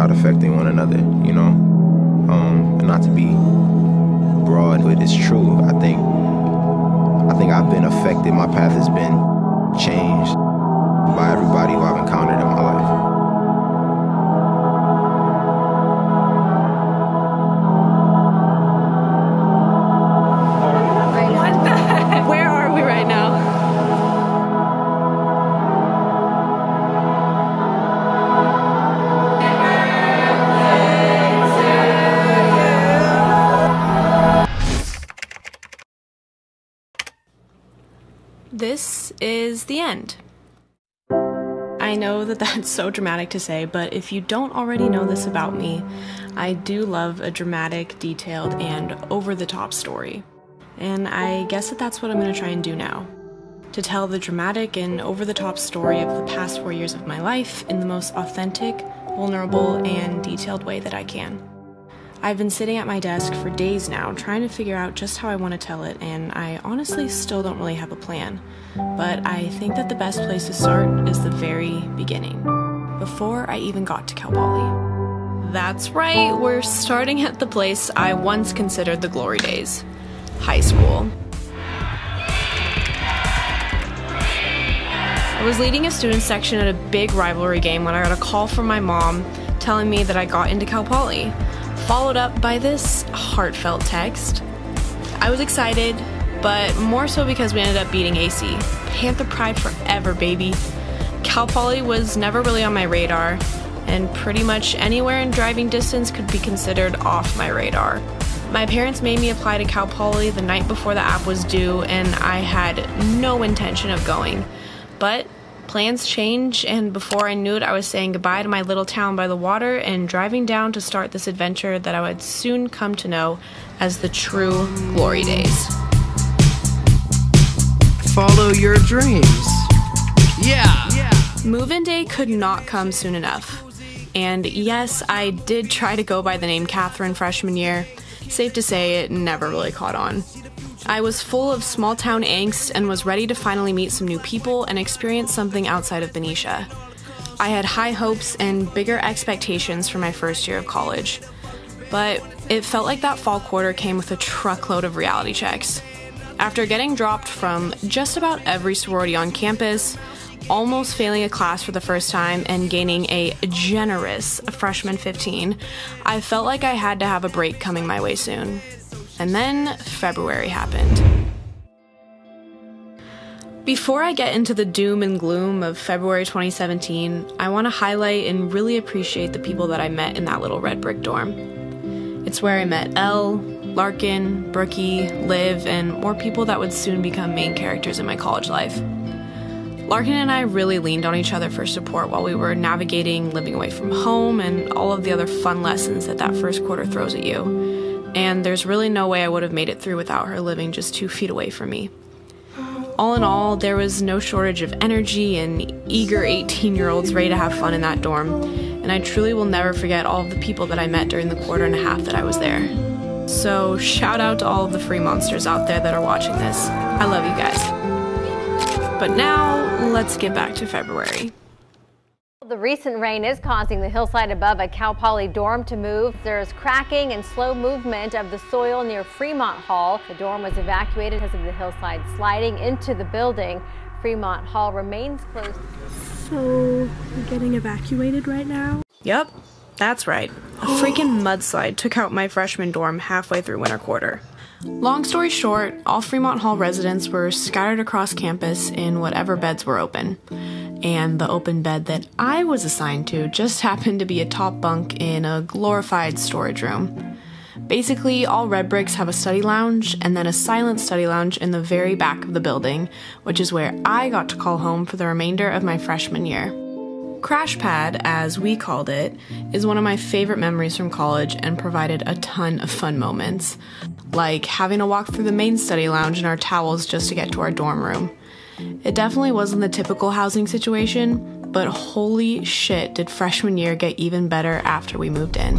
without affecting one another, you know? This is the end. I know that that's so dramatic to say, but if you don't already know this about me, I do love a dramatic, detailed, and over the top story. And I guess that that's what I'm going to try and do now. To tell the dramatic and over the top story of the past four years of my life in the most authentic, vulnerable, and detailed way that I can. I've been sitting at my desk for days now trying to figure out just how I want to tell it, and I honestly still don't really have a plan. But I think that the best place to start is the very beginning, before I even got to Cal Poly. That's right, we're starting at the place I once considered the glory days high school. I was leading a student section at a big rivalry game when I got a call from my mom telling me that I got into Cal Poly followed up by this heartfelt text. I was excited, but more so because we ended up beating AC. Panther Pride forever, baby. Cal Poly was never really on my radar, and pretty much anywhere in driving distance could be considered off my radar. My parents made me apply to Cal Poly the night before the app was due, and I had no intention of going. But Plans change, and before I knew it, I was saying goodbye to my little town by the water and driving down to start this adventure that I would soon come to know as the true glory days. Follow your dreams. Yeah. yeah. Move in day could not come soon enough. And yes, I did try to go by the name Catherine freshman year. Safe to say, it never really caught on. I was full of small town angst and was ready to finally meet some new people and experience something outside of Benicia. I had high hopes and bigger expectations for my first year of college. But it felt like that fall quarter came with a truckload of reality checks. After getting dropped from just about every sorority on campus, almost failing a class for the first time, and gaining a generous freshman 15, I felt like I had to have a break coming my way soon. And then February happened. Before I get into the doom and gloom of February 2017, I want to highlight and really appreciate the people that I met in that little red brick dorm. It's where I met Elle, Larkin, Brookie, Liv, and more people that would soon become main characters in my college life. Larkin and I really leaned on each other for support while we were navigating living away from home and all of the other fun lessons that that first quarter throws at you and there's really no way I would have made it through without her living just two feet away from me. All in all, there was no shortage of energy and eager 18 year olds ready to have fun in that dorm, and I truly will never forget all of the people that I met during the quarter and a half that I was there. So, shout out to all of the Fremonsters out there that are watching this. I love you guys. But now, let's get back to February. The recent rain is causing the hillside above a Cal Poly dorm to move. There's cracking and slow movement of the soil near Fremont Hall. The dorm was evacuated because of the hillside sliding into the building. Fremont Hall remains closed. So, we're getting evacuated right now? Yep, that's right. A freaking mudslide took out my freshman dorm halfway through winter quarter. Long story short, all Fremont Hall residents were scattered across campus in whatever beds were open and the open bed that I was assigned to just happened to be a top bunk in a glorified storage room. Basically, all Red Bricks have a study lounge and then a silent study lounge in the very back of the building, which is where I got to call home for the remainder of my freshman year. Crash Pad, as we called it, is one of my favorite memories from college and provided a ton of fun moments, like having to walk through the main study lounge in our towels just to get to our dorm room. It definitely wasn't the typical housing situation, but holy shit, did freshman year get even better after we moved in.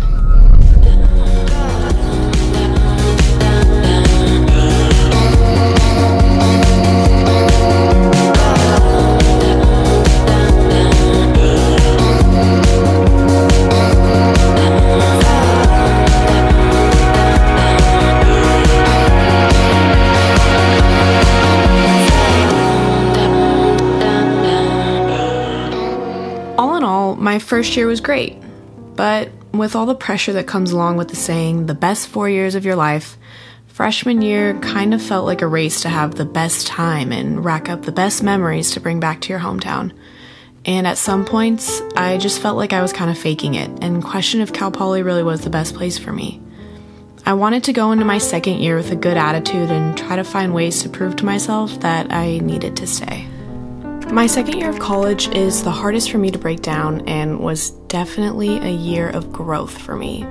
First year was great, but with all the pressure that comes along with the saying, the best four years of your life, freshman year kind of felt like a race to have the best time and rack up the best memories to bring back to your hometown. And at some points, I just felt like I was kind of faking it and questioned if Cal Poly really was the best place for me. I wanted to go into my second year with a good attitude and try to find ways to prove to myself that I needed to stay. My second year of college is the hardest for me to break down and was definitely a year of growth for me,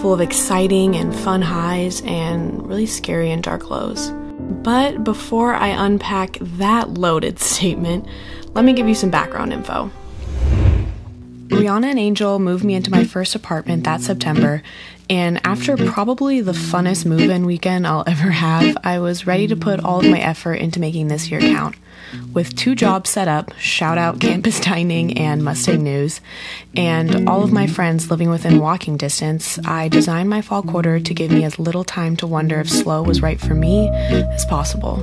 full of exciting and fun highs and really scary and dark lows. But before I unpack that loaded statement, let me give you some background info. Rihanna and Angel moved me into my first apartment that September, and after probably the funnest move in weekend I'll ever have, I was ready to put all of my effort into making this year count. With two jobs set up, shout out Campus Dining and Mustang News, and all of my friends living within walking distance, I designed my fall quarter to give me as little time to wonder if SLO was right for me as possible.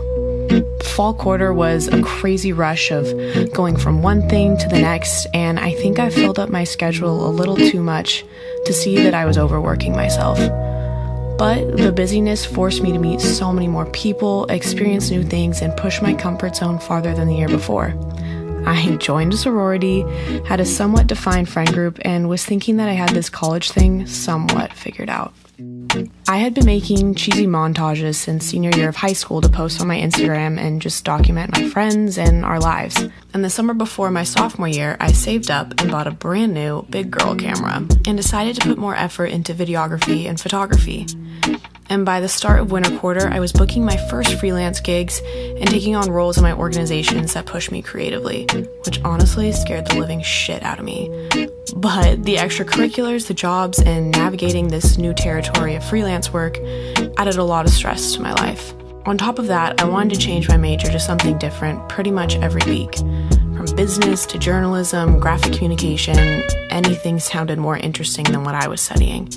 Fall quarter was a crazy rush of going from one thing to the next, and I think I filled up my schedule a little too much to see that I was overworking myself. But the busyness forced me to meet so many more people, experience new things, and push my comfort zone farther than the year before. I joined a sorority, had a somewhat defined friend group, and was thinking that I had this college thing somewhat figured out. I had been making cheesy montages since senior year of high school to post on my Instagram and just document my friends and our lives. And the summer before my sophomore year, I saved up and bought a brand new big girl camera and decided to put more effort into videography and photography. And by the start of winter quarter, I was booking my first freelance gigs and taking on roles in my organizations that pushed me creatively, which honestly scared the living shit out of me. But the extracurriculars, the jobs, and navigating this new territory of freelance work added a lot of stress to my life. On top of that, I wanted to change my major to something different pretty much every week. From business to journalism, graphic communication, anything sounded more interesting than what I was studying.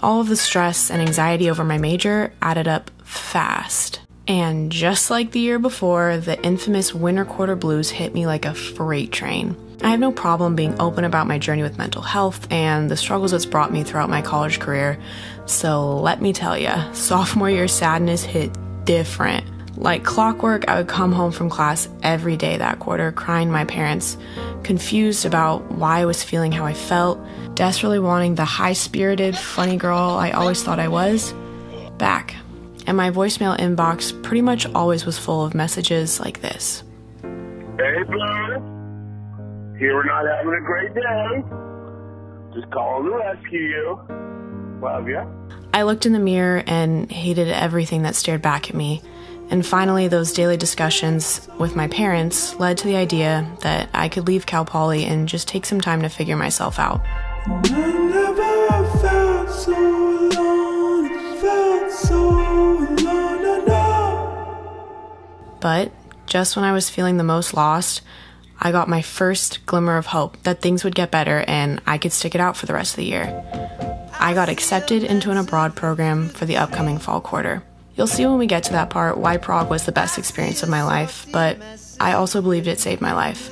All of the stress and anxiety over my major added up fast. And just like the year before, the infamous winter quarter blues hit me like a freight train. I have no problem being open about my journey with mental health and the struggles it's brought me throughout my college career. So let me tell you, sophomore year sadness hit different. Like clockwork, I would come home from class every day that quarter, crying my parents, confused about why I was feeling how I felt, desperately wanting the high spirited, funny girl I always thought I was back. And my voicemail inbox pretty much always was full of messages like this Hey, Blue. Here we're not having a great day. Just calling to rescue you. Love ya. I looked in the mirror and hated everything that stared back at me. And finally, those daily discussions with my parents led to the idea that I could leave Cal Poly and just take some time to figure myself out. But just when I was feeling the most lost, I got my first glimmer of hope that things would get better and I could stick it out for the rest of the year. I got accepted into an abroad program for the upcoming fall quarter. You'll see when we get to that part why Prague was the best experience of my life, but I also believed it saved my life.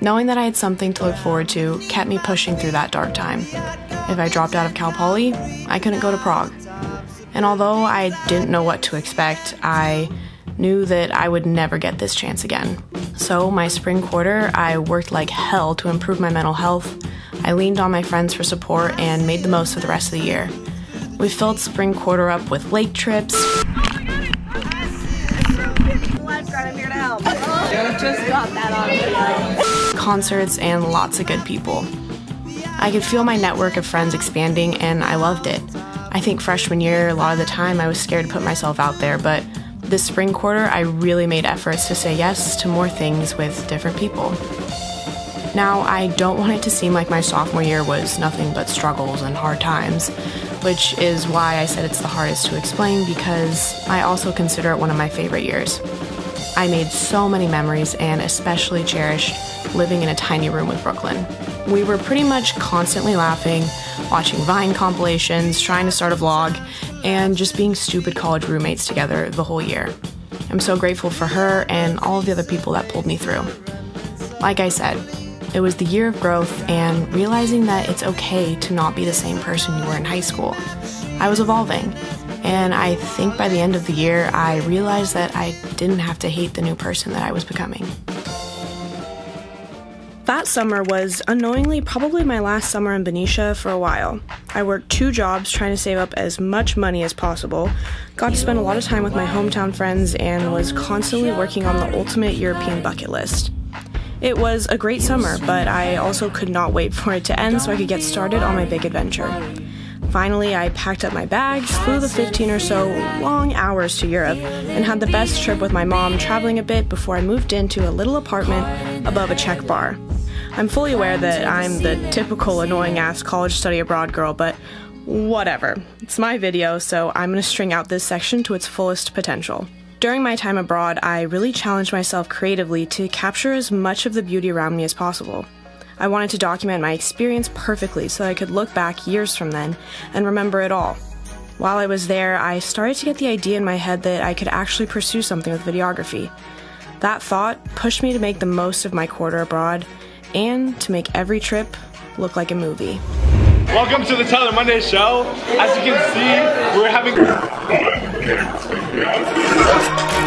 Knowing that I had something to look forward to kept me pushing through that dark time. If I dropped out of Cal Poly, I couldn't go to Prague. And although I didn't know what to expect, I knew that I would never get this chance again. So, my spring quarter, I worked like hell to improve my mental health. I leaned on my friends for support and made the most of the rest of the year. We filled spring quarter up with lake trips. Concerts and lots of good people. I could feel my network of friends expanding and I loved it. I think freshman year, a lot of the time, I was scared to put myself out there, but this spring quarter, I really made efforts to say yes to more things with different people. Now, I don't want it to seem like my sophomore year was nothing but struggles and hard times, which is why I said it's the hardest to explain because I also consider it one of my favorite years. I made so many memories and especially cherished living in a tiny room with Brooklyn. We were pretty much constantly laughing, watching Vine compilations, trying to start a vlog, and just being stupid college roommates together the whole year. I'm so grateful for her and all of the other people that pulled me through. Like I said, It was the year of growth and realizing that it's okay to not be the same person you were in high school. I was evolving, and I think by the end of the year, I realized that I didn't have to hate the new person that I was becoming. That summer was unknowingly probably my last summer in Benicia for a while. I worked two jobs trying to save up as much money as possible, got to spend a lot of time with my hometown friends, and was constantly working on the ultimate European bucket list. It was a great summer, but I also could not wait for it to end so I could get started on my big adventure. Finally, I packed up my bags, flew the 15 or so long hours to Europe, and had the best trip with my mom traveling a bit before I moved into a little apartment above a Czech bar. I'm fully aware that I'm the typical annoying ass college study abroad girl, but whatever. It's my video, so I'm gonna string out this section to its fullest potential. During my time abroad, I really challenged myself creatively to capture as much of the beauty around me as possible. I wanted to document my experience perfectly so I could look back years from then and remember it all. While I was there, I started to get the idea in my head that I could actually pursue something with videography. That thought pushed me to make the most of my quarter abroad and to make every trip look like a movie. Welcome to the Tyler Monday show. As you can see, we're having. So, yeah, pretty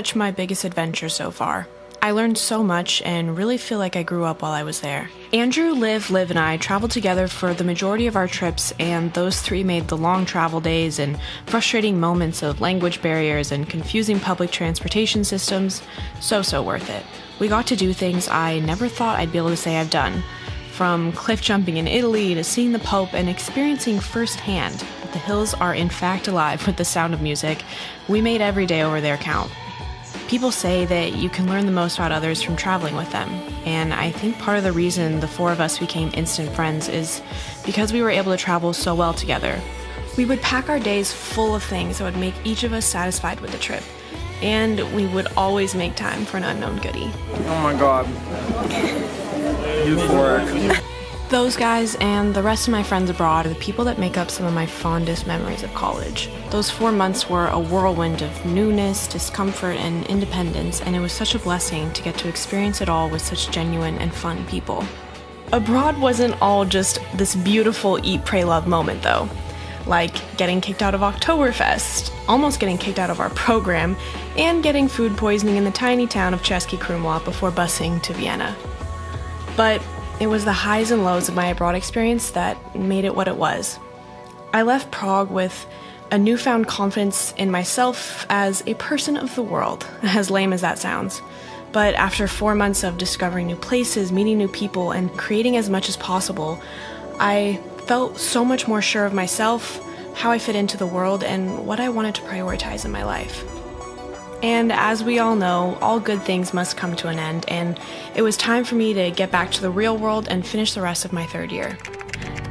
much my biggest adventure so far. I learned so much and really feel like I grew up while I was there. Andrew, Liv, Liv, and I traveled together for the majority of our trips, and those three made the long travel days and frustrating moments of language barriers and confusing public transportation systems so, so worth it. We got to do things I never thought I'd be able to say I've done. From cliff jumping in Italy to seeing the Pope and experiencing firsthand that the hills are in fact alive with the sound of music, we made every day over there count. People say that you can learn the most about others from traveling with them, and I think part of the reason the four of us became instant friends is because we were able to travel so well together. We would pack our days full of things that would make each of us satisfied with the trip, and we would always make time for an unknown goodie. Oh my god. Euphoric. Those guys and the rest of my friends abroad are the people that make up some of my fondest memories of college. Those four months were a whirlwind of newness, discomfort, and independence, and it was such a blessing to get to experience it all with such genuine and fun people. Abroad wasn't all just this beautiful eat, pray, love moment, though. Like getting kicked out of Oktoberfest, almost getting kicked out of our program, and getting food poisoning in the tiny town of Český Krumlov before busing to Vienna. But it was the highs and lows of my abroad experience that made it what it was. I left Prague with a newfound confidence in myself as a person of the world, as lame as that sounds. But after four months of discovering new places, meeting new people, and creating as much as possible, I felt so much more sure of myself, how I fit into the world, and what I wanted to prioritize in my life. And as we all know, all good things must come to an end, and it was time for me to get back to the real world and finish the rest of my third year.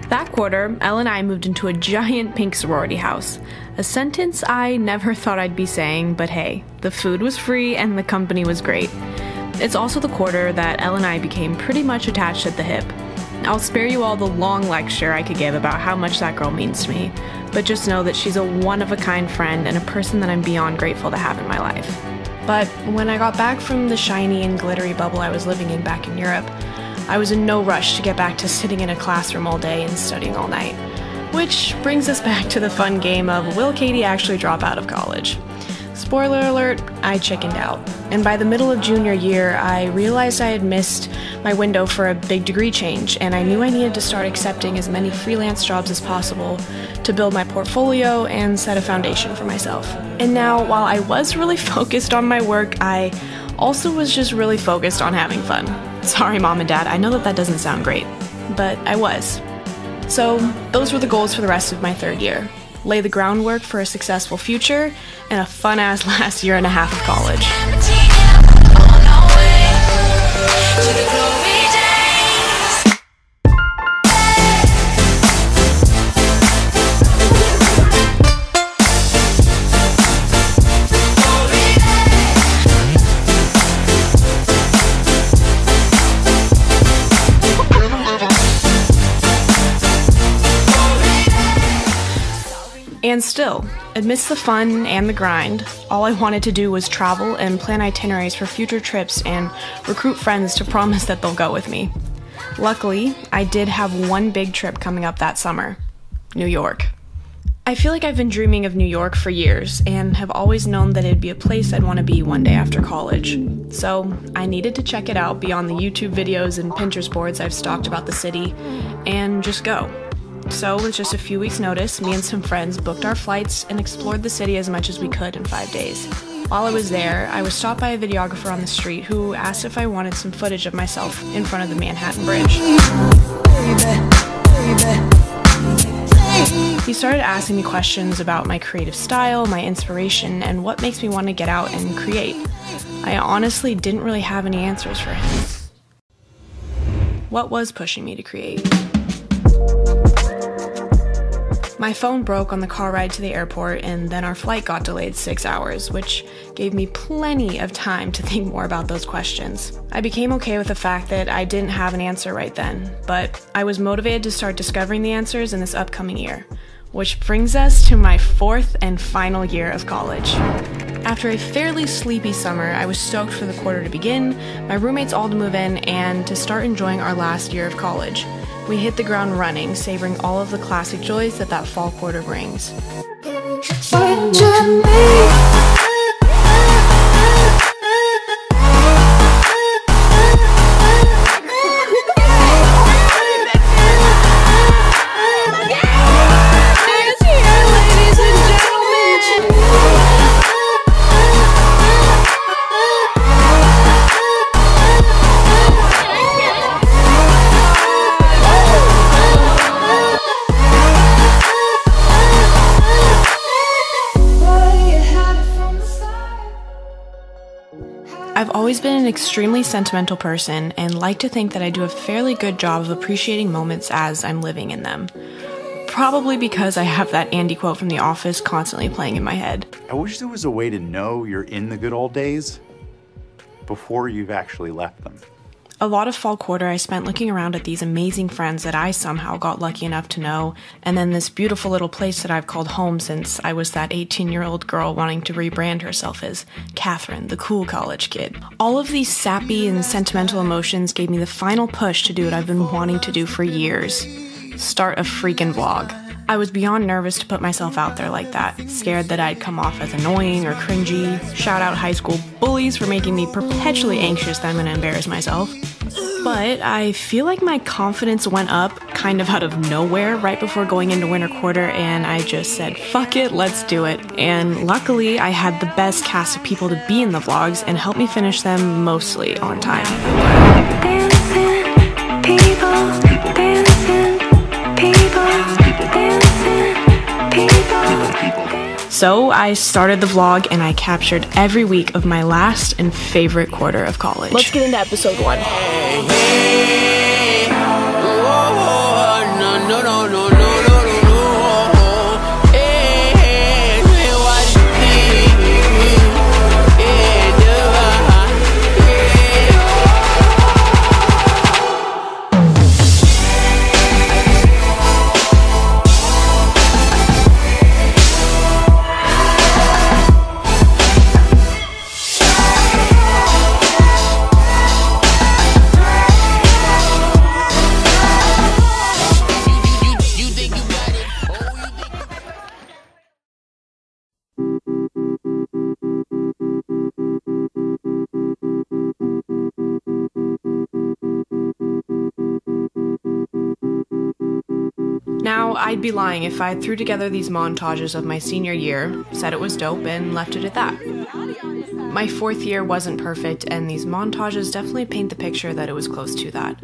That quarter, Elle and I moved into a giant pink sorority house. A sentence I never thought I'd be saying, but hey, the food was free and the company was great. It's also the quarter that Elle and I became pretty much attached at the hip. I'll spare you all the long lecture I could give about how much that girl means to me, but just know that she's a one of a kind friend and a person that I'm beyond grateful to have in my life. But when I got back from the shiny and glittery bubble I was living in back in Europe, I was in no rush to get back to sitting in a classroom all day and studying all night. Which brings us back to the fun game of will Katie actually drop out of college? Spoiler alert, I chickened out. And by the middle of junior year, I realized I had missed my window for a big degree change, and I knew I needed to start accepting as many freelance jobs as possible to build my portfolio and set a foundation for myself. And now, while I was really focused on my work, I also was just really focused on having fun. Sorry, mom and dad, I know that that doesn't sound great, but I was. So, those were the goals for the rest of my third year lay the groundwork for a successful future and a fun ass last year and a half of college. And still, amidst the fun and the grind, all I wanted to do was travel and plan itineraries for future trips and recruit friends to promise that they'll go with me. Luckily, I did have one big trip coming up that summer New York. I feel like I've been dreaming of New York for years and have always known that it'd be a place I'd want to be one day after college. So I needed to check it out beyond the YouTube videos and Pinterest boards I've stalked about the city and just go. So, with just a few weeks' notice, me and some friends booked our flights and explored the city as much as we could in five days. While I was there, I was stopped by a videographer on the street who asked if I wanted some footage of myself in front of the Manhattan Bridge. He started asking me questions about my creative style, my inspiration, and what makes me want to get out and create. I honestly didn't really have any answers for him. What was pushing me to create? My phone broke on the car ride to the airport, and then our flight got delayed six hours, which gave me plenty of time to think more about those questions. I became okay with the fact that I didn't have an answer right then, but I was motivated to start discovering the answers in this upcoming year. Which brings us to my fourth and final year of college. After a fairly sleepy summer, I was stoked for the quarter to begin, my roommates all to move in, and to start enjoying our last year of college. We hit the ground running, savoring all of the classic joys that that fall quarter brings. Extremely sentimental person and like to think that I do a fairly good job of appreciating moments as I'm living in them. Probably because I have that Andy quote from The Office constantly playing in my head. I wish there was a way to know you're in the good old days before you've actually left them. A lot of fall quarter I spent looking around at these amazing friends that I somehow got lucky enough to know, and then this beautiful little place that I've called home since I was that 18 year old girl wanting to rebrand herself as Catherine, the cool college kid. All of these sappy and sentimental emotions gave me the final push to do what I've been wanting to do for years start a freaking vlog. I was beyond nervous to put myself out there like that, scared that I'd come off as annoying or cringy. Shout out high school bullies for making me perpetually anxious that I'm gonna embarrass myself. But I feel like my confidence went up kind of out of nowhere right before going into winter quarter, and I just said, fuck it, let's do it. And luckily, I had the best cast of people to be in the vlogs and help me finish them mostly on time. Dancing, people, dancing, people, so I started the vlog and I captured every week of my last and favorite quarter of college. Let's get into episode one. I'd be lying if I threw together these montages of my senior year, said it was dope, and left it at that. My fourth year wasn't perfect, and these montages definitely paint the picture that it was close to that.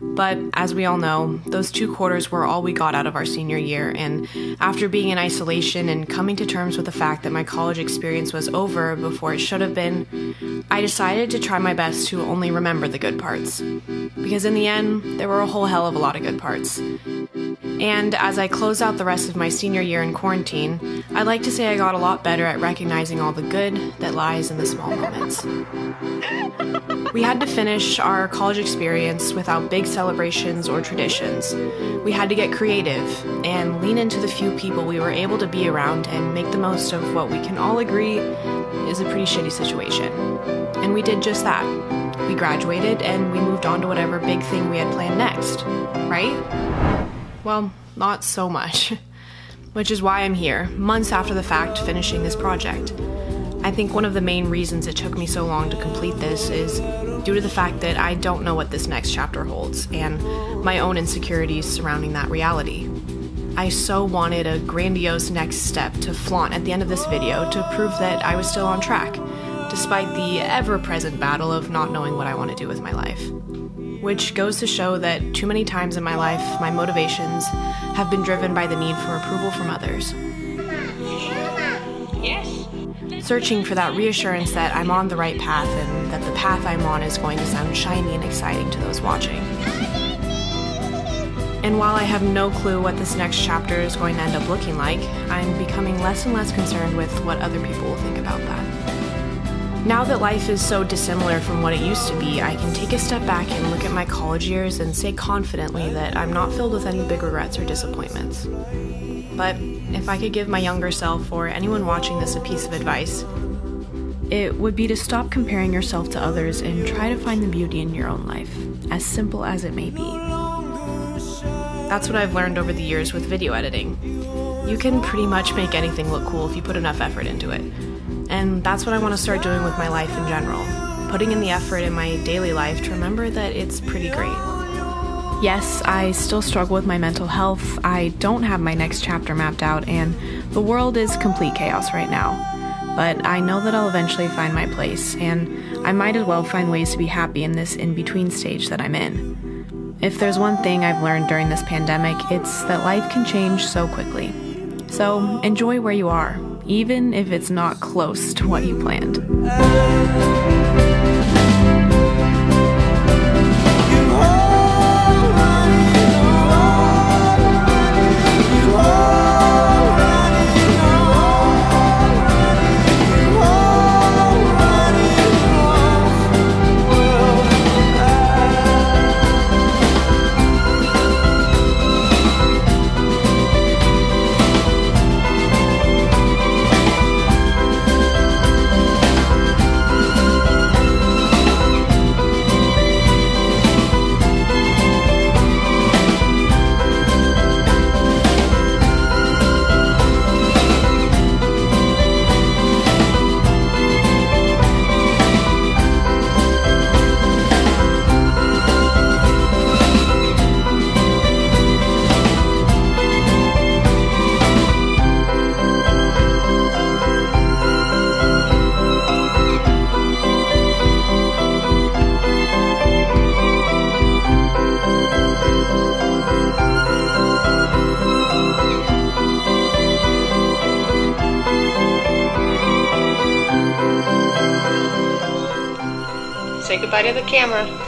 But as we all know, those two quarters were all we got out of our senior year, and after being in isolation and coming to terms with the fact that my college experience was over before it should have been, I decided to try my best to only remember the good parts. Because in the end, there were a whole hell of a lot of good parts. And as I close out the rest of my senior year in quarantine, I'd like to say I got a lot better at recognizing all the good that lies in the small moments. We had to finish our college experience without big celebrations or traditions. We had to get creative and lean into the few people we were able to be around and make the most of what we can all agree is a pretty shitty situation. And we did just that. We graduated and we moved on to whatever big thing we had planned next, right? Well, not so much. Which is why I'm here, months after the fact, finishing this project. I think one of the main reasons it took me so long to complete this is due to the fact that I don't know what this next chapter holds and my own insecurities surrounding that reality. I so wanted a grandiose next step to flaunt at the end of this video to prove that I was still on track, despite the ever present battle of not knowing what I want to do with my life which goes to show that too many times in my life, my motivations have been driven by the need for approval from others. Searching for that reassurance that I'm on the right path and that the path I'm on is going to sound shiny and exciting to those watching. And while I have no clue what this next chapter is going to end up looking like, I'm becoming less and less concerned with what other people will think about that. Now that life is so dissimilar from what it used to be, I can take a step back and look at my college years and say confidently that I'm not filled with any big regrets or disappointments. But if I could give my younger self or anyone watching this a piece of advice, it would be to stop comparing yourself to others and try to find the beauty in your own life, as simple as it may be. That's what I've learned over the years with video editing. You can pretty much make anything look cool if you put enough effort into it. And that's what I want to start doing with my life in general. Putting in the effort in my daily life to remember that it's pretty great. Yes, I still struggle with my mental health. I don't have my next chapter mapped out, and the world is complete chaos right now. But I know that I'll eventually find my place, and I might as well find ways to be happy in this in between stage that I'm in. If there's one thing I've learned during this pandemic, it's that life can change so quickly. So enjoy where you are, even if it's not close to what you planned. Camera.